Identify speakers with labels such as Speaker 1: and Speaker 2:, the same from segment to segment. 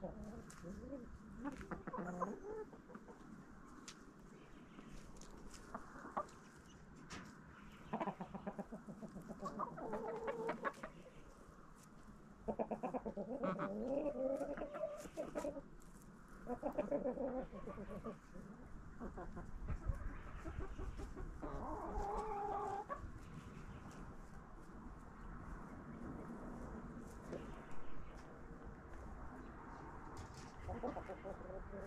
Speaker 1: Thank Thank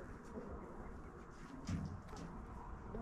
Speaker 1: you.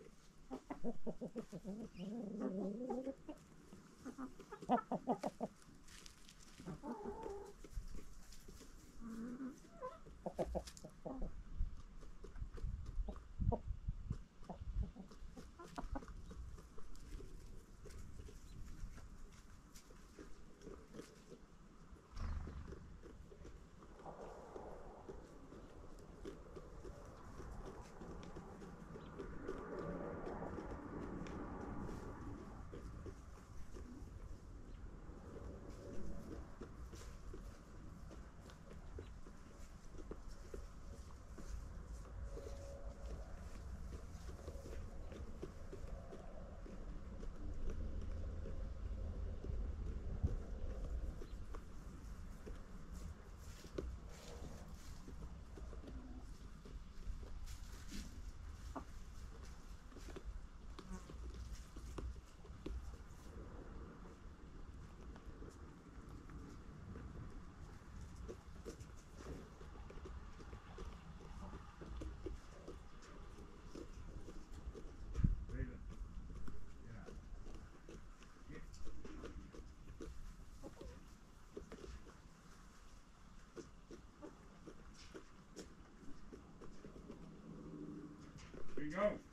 Speaker 1: go.